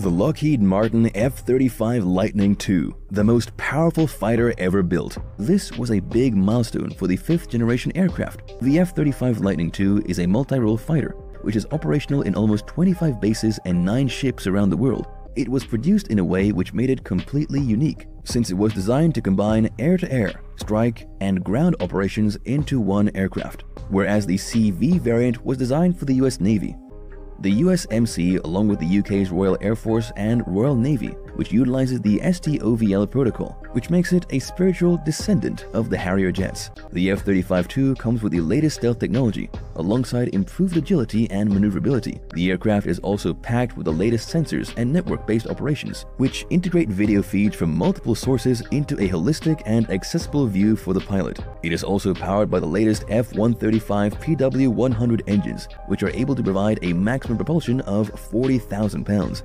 The Lockheed Martin F-35 Lightning II, the most powerful fighter ever built. This was a big milestone for the fifth-generation aircraft. The F-35 Lightning II is a multi-role fighter, which is operational in almost 25 bases and 9 ships around the world. It was produced in a way which made it completely unique, since it was designed to combine air-to-air, -air, strike, and ground operations into one aircraft, whereas the CV variant was designed for the US Navy. The USMC, along with the UK's Royal Air Force and Royal Navy, which utilizes the STOVL protocol, which makes it a spiritual descendant of the Harrier jets. The F-35-2 comes with the latest stealth technology, alongside improved agility and maneuverability. The aircraft is also packed with the latest sensors and network-based operations, which integrate video feeds from multiple sources into a holistic and accessible view for the pilot. It is also powered by the latest F-135 PW100 engines, which are able to provide a maximum propulsion of 40,000 pounds.